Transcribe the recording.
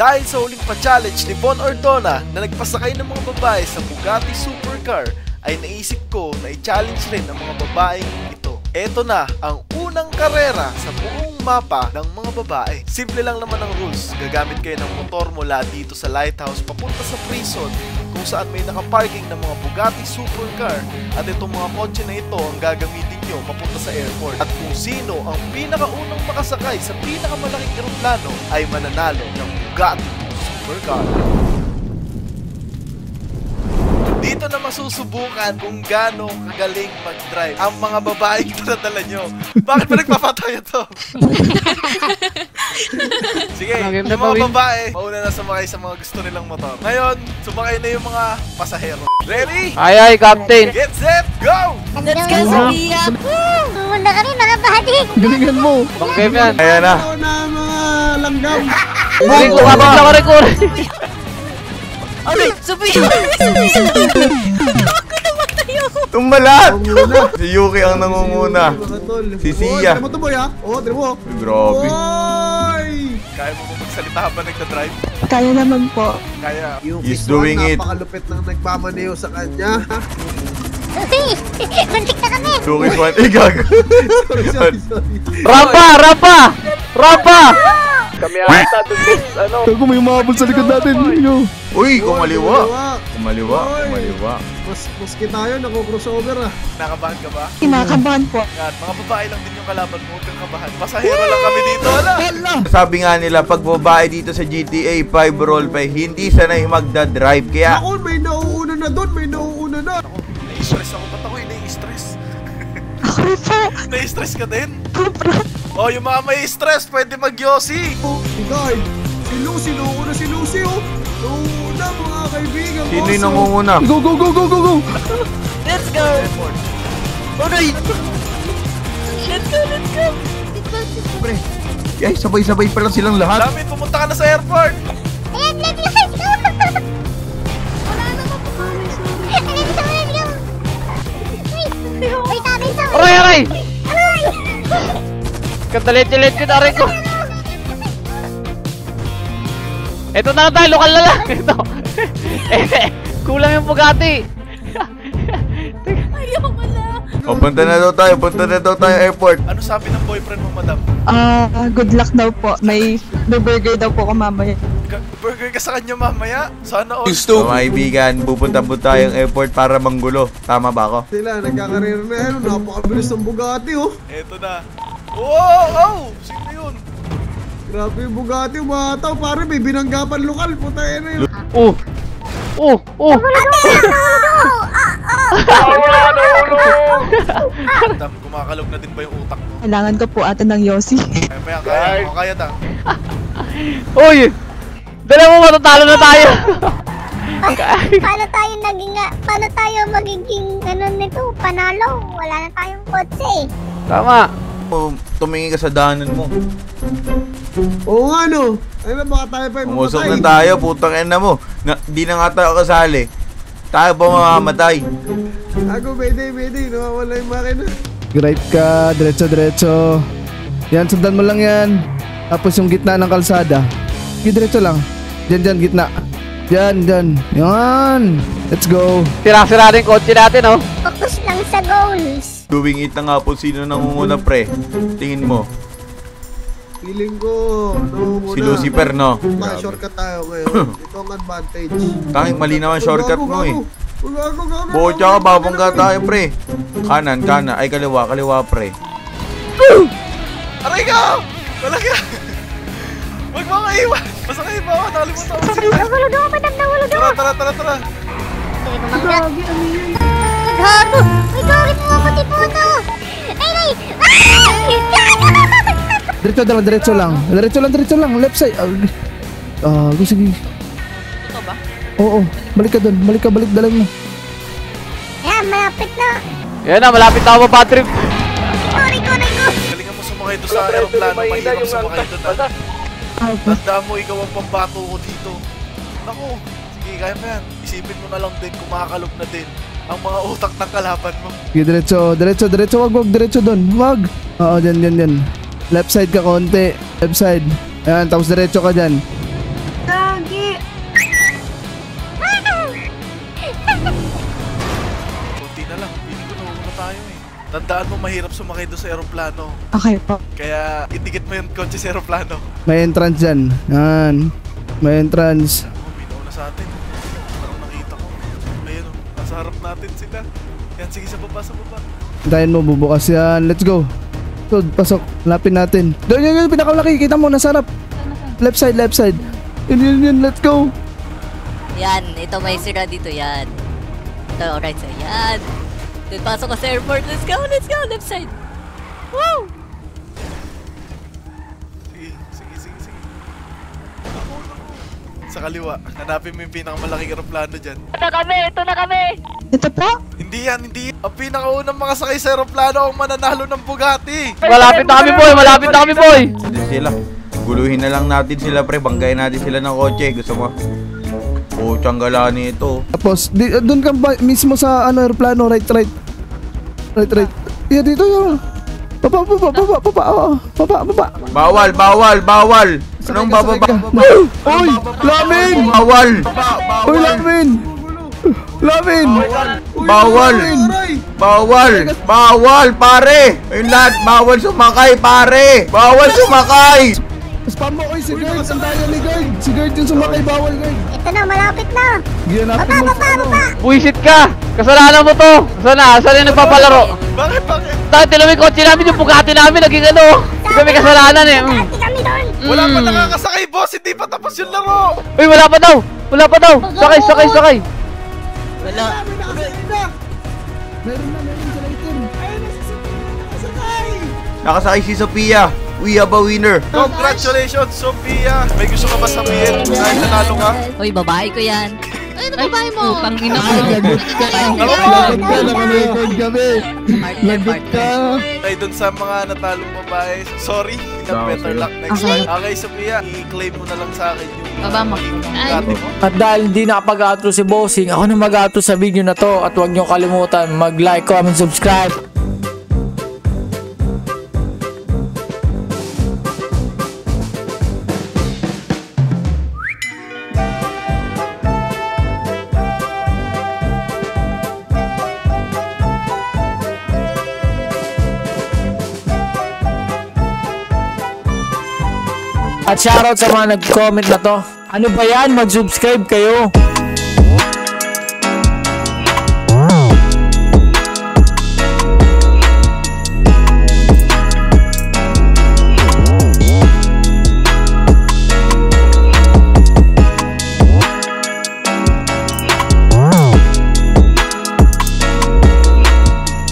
Dahil sa huling pa-challenge ni Bon Ordona na nagpasakay ng mga babae sa Bugatti Supercar, ay naisip ko na i-challenge rin ang mga babaeng ito. Eto na ang unang karera sa buong mapa ng mga babae. Simple lang naman ang rules. Gagamit kayo ng motor mula dito sa lighthouse papunta sa prison kung saan may nakaparking ng mga Bugatti Supercar at itong mga kotse na ito ang gagamitin nyo papunta sa airport. At kung sino ang pinakaunang makasakay sa pinakamalaking eroplano ay mananalo ng Bugatti Supercar. Dito na masusubukan kung gaano kagaling mag-drive ang mga babaeng dinadala nyo. Bakit ba nagpapatayo to? Sige, Lagi yung mga bawin. babae, mauna na sumakay sa mga gusto nilang motor. Ngayon, sumakay na yung mga pasahero. Ready? Ay, ay, Captain. Get set, go! Let's go, Sophia! Muna kami mga buddy! Galingan mo. Bang game yan. Ayan na. Ako na mga langgam. Hindi ko kapag lang ako record. Ay, Sophia! Ako namatay ako! Tumbalat! Si Yuki ang nangunguna. Si Sia. Oh, tira mo to boy ha? Oo, tira mo. Grabe. Oy! Kaya mo magsalita habang nagda-drive? Kaya naman po. Kaya. He's X1, doing it. Napakalupit ng nagmamaneo sa kanya. Uy! Muntik na kami! Yuki Swan. Eh, gago. sorry, sorry, sorry. Rampa, rampa! Rampa! Kami ata dun ano? Tago may umabot sa likod natin. Yo. Uy, kumaliwa. Kumaliwa, kumaliwa. Mas, maski tayo, nako-crossover ah. Nakabahan ka ba? Kinakabahan po. Yan, mga babae lang din yung kalaban mo, huwag kang kabahan. Pasahero lang kami dito, ala! Sabi nga nila, pag babae dito sa GTA 5 roleplay, hindi sanay magda-drive. Kaya, Ako, may nauuna na doon, may nauuna na. Nai-stress ako. Ba't ako nai-stress? Ako rin po. Nai-stress ka din? Sobra. Oh, yung mga may stress, pwede mag-yossi. Oh, si Guy. Si Lucy, nauuna si Lucy oh. Nauuna mga kaibigan. sino yung oh. nangunguna? Go, go, go, go, go, go! Let's go! Alright! Let's go, let's go! Pre, ay, sabay-sabay pa lang silang lahat. Damin, pumunta ka na sa airport. Katalit-tilit ko na rin ko. Ito na lang tayo, lokal na lang. Ito. Eh, kulang yung Bugatti. Ayoko na! O, punta na daw tayo, punta na daw tayo airport. Ano sabi ng boyfriend mo, madam? Ah, good luck daw po. May, may burger daw po ako mamaya. Ka- burger ka sa kanya mamaya? Sana all. So, mga kaibigan, pupunta po tayong airport para manggulo. Tama ba ako? Sila, nagkakareer na yan. Napakabilis ng Bugatti oh. Eto na. Oh, oh! Sino yun? Grabe yung Bugatti, umataw. Pare, may binanggapan lokal. Puta yan eh. Oh! Oh! Oh! Madam, kumakalog na din ba yung utak mo? Kailangan ko po ata ng Yossi. Kaya pa yan, kaya. Kaya ta. Uy! Dala mo matatalo na tayo! Paano tayo naging, paano tayo magiging, ano nito, panalo? Wala na tayong kotse eh. Tama. O, tumingin ka sa daanan mo. Oo nga no. Ay tayo pa yung Umusok mamatay. na tayo, putang ina mo. Na, di na nga tayo kasali. Tayo pa mamamatay. Ako, mayday, mayday. Nawawala yung makina. Right ka, diretso-diretso. Yan, sundan mo lang yan. Tapos yung gitna ng kalsada. Yung diretso lang. Diyan, diyan, gitna. Diyan, diyan. Yan. Let's go. Sira-sira rin kotse natin, oh. Focus lang sa goals. Doing it na nga po sino nangunguna pre. Tingin mo. Feeling ko, no muna. Si Lucifer no. Ma, shortcut tayo ngayon. Ito ang advantage. Tanging mali naman shortcut mo eh. Botya ka, babangga tayo pre. Kanan, kanan. Ay, kaliwa, kaliwa pre. Aray ka! Talaga! Huwag mo kaiwan! Basta kayo ba? Nakalimutan ko sila. Nawalog ako, madam, nawalog ako. Tara, tara, tara, tara. Gagi, ano yun? Gago! Diretso lang, diretso lang. Diretso lang, diretso lang. Left side. Ah, uh, sige. Ito ba? Oo, balik ka doon. Balik ka, balik dalay mo. Ayan, malapit na. Yan na, malapit na ako pa trip. Sorry ko, ko. Galingan mo sumakay doon sa aeroplano. Mahirap sumakay doon. Tandaan mo, ikaw ang pambato ko dito. Naku, sige, kaya mo yan. Isipin mo na lang din, kumakalog na din ang mga utak ng kalaban mo. Sige, diretso, diretso, diretso. Wag, wag, diretso doon. Wag. Oo, dyan, dyan, dyan. Left side ka konti. Left side. Ayan, tapos diretso ka dyan. Gagi! Kunti na lang. Piling ko na tayo eh. Tandaan mo mahirap sumakay doon sa aeroplano. Okay po. Kaya idikit mo yung kotse sa aeroplano. May entrance dyan. Yan. May entrance. Oh, may nauna sa atin. Parang nakita ko. Ayun oh, nasa harap natin sila. Yan, sige sa baba, sa baba. Hintayin mo, bubukas yan. Let's go. So, pasok. Lapin natin. Doon yun, yun, pinakamalaki. Kita mo, nasa harap. Left side, left side. Yun, yun, yun. Let's go. Yan, ito may sira dito, yan. Ito, right side, yan. Doon pasok ka sa airport. Let's go, let's go, left side. Woo! Sige, sige, sige, sige. Sa kaliwa, hanapin mo yung pinakamalaking aeroplano dyan. Ito na kami, ito na kami. Ito po? Hindi yan, hindi yan. Ang pinakaunang makasakay sa aeroplano ang mananalo ng Bugatti. Malapit na kami, boy! Malapit na kami, boy! Hindi sila. Guluhin na lang natin sila, pre. Banggayin natin sila ng kotse. Gusto mo? Puchang gala nito. Tapos, di, doon ka ba, mismo sa ano, aeroplano. Right, right. Right, right. Yeah, dito yun. Baba, baba, baba, baba, oo. Baba, baba. Bawal, bawal, bawal. Anong bababa? Uy, Lamin! Bawal! Uy, Lamin! Lamin! Bawal! Bawal! Bawal, pare! Ayun lahat, bawal sumakay, pare! Bawal sumakay! Spam mo, uy, si Gerd. Ang daya ni Gerd. Si Gerd yung sumakay, bawal, Gerd. Ito na, malapit na. Mo sa ano. Buisit ka! Kasalanan mo to! Sana, sana yung nagpapalaro? Bakit, bakit? Tayo, yung kotse namin, yung Bugatti namin, naging ano! Hindi kami kasalanan eh! Mm. Hindi kami doon. Wala pa Mm. nakakasakay, boss. Hindi pa tapos yung laro. Uy, wala pa daw! Wala pa daw! Sakay, sakay, sakay! Wala. Meron na, meron sa item. Nakasakay si Sophia. We have a winner. Congratulations, Sophia. May gusto ka ba sabihin dahil nanalo ka? Uy, babae ko yan. Ay, babae mo. Putang ina ko. Lagot ka. Lagot ka. Naka-record kami. Lagot ka. Ay, dun sa mga natalong babae, sorry. Better luck next time. Okay, Sophia, i-claim mo na lang sa akin yung Baba mo. mo. At dahil hindi nakapag-outro si Bossing, ako na mag-outro sa video na to at huwag niyo kalimutan mag-like, comment, subscribe. At shoutout sa mga nag-comment na to. Ano ba yan? Mag-subscribe kayo.